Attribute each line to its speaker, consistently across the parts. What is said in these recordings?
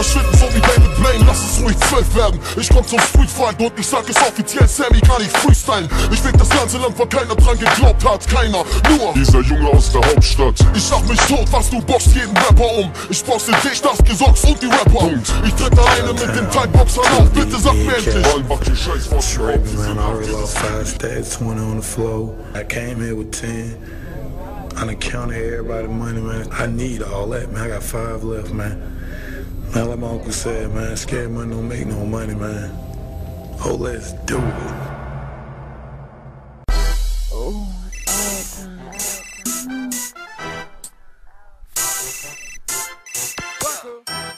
Speaker 1: Lane, lass es ruhig zwölf werden. Ich komm zum Streetfight und ich sag es offiziell, Sammy kann nicht freestylen. Ich fick das ganze Land, weil keiner dran geglaubt hat, keiner, nur
Speaker 2: Dieser Junge aus der Hauptstadt.
Speaker 1: ich schlag mich tot, was du boxst jeden Rapper um. Ich boxe dich, das Gesocks und die Rapper.
Speaker 2: Punkt.
Speaker 1: Ich tritt alleine mit den Thai-Boxern auf, bitte sag mir endlich.
Speaker 3: I already lost five stacks, 20 on the floor. I came here with 10. I done counted everybody money, man. I need all that, man. I got five left, man. Man, like my uncle said, man, scared money don't make no money, man. Oh, let's do it.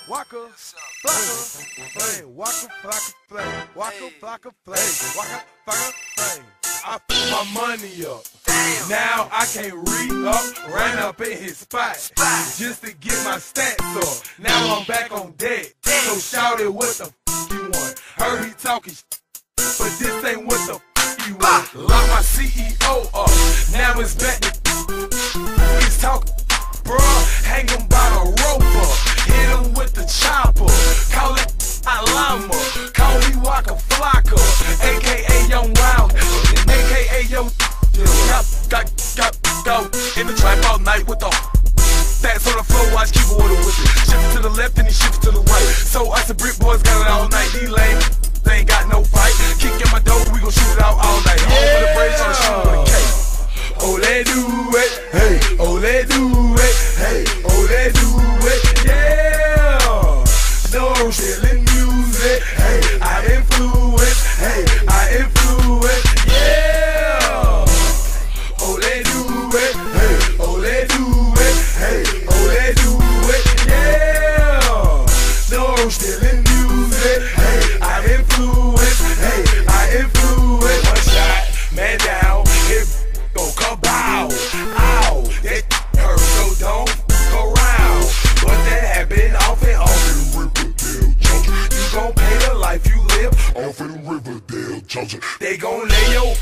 Speaker 4: Waka, flocka, flame. I put my money up. Now I can't read up, ran up in his spot just to get my stats up. Now I'm back on deck. So shout it what the f you want. Heard he talking but this ain't what the f you want. Lock my CEO up. Now it's back to he's talking. Bruh, hang him Got, got, go. In the trap all night with the. That's on the floor, watch keep order with it. Shift it to the left and he shifts to the right. So us and Brick Boys got it all night. These lame, they ain't got no fight. Kick in my door, we gon' shoot it out all night. All for the bridge on the shoot with a K. Oh, they do it. Hey, oh, they do it. Hey, oh, they do it. Yeah. No chillin' music. Hey, I influence. Hey, I influence. Do it. Hey, oh, do it. Hey, oh, do it. Yeah. No stealing music. Hey, I influence. Hey, I influence. One shot, man down. Hit go kabow. Ow, that hurt, so don't go round. But that happened off on.
Speaker 2: Riverdale.
Speaker 4: You gon' pay the life you live.
Speaker 2: Off in Riverdale, Georgia.
Speaker 4: They gon' lay your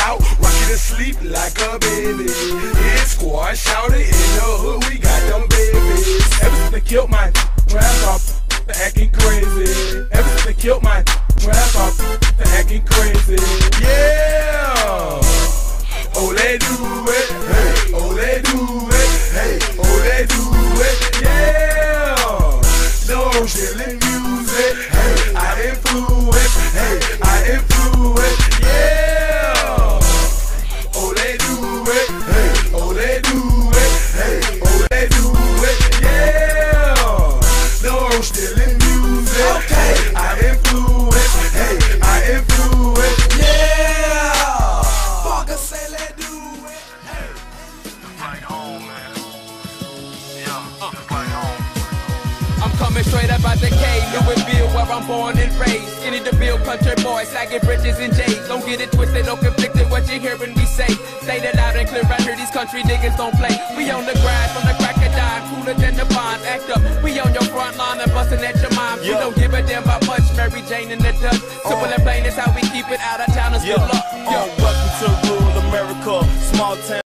Speaker 4: out, rock you to sleep like a baby. Hit squad, shout it in the hood, we got them babies. Ever since they killed my they acting crazy. Ever since they killed my they acting crazy. Yeah. Oh, they do it. Hey, oh, they do it. Hey, oh, they do it. Yeah. No stealing music. Hey, I. Hey,
Speaker 5: I'm coming straight up out the cave, Louisville, where I'm born and raised. Skinny the bill, country boy, sagging bridges and J's. Don't get it twisted, don't conflict with what you hearing me say. Say that loud and clear, I hear these country niggas don't play. We on the grind from the crack of dawn, cooler than the bonds. Act up, we on your front line and busting at your mom. We don't give a damn about much, Mary Jane and the Dutch. Simple and plain is how we keep it out of town and
Speaker 6: Yeah.
Speaker 5: still up.
Speaker 6: Uh, welcome to rural America, small town.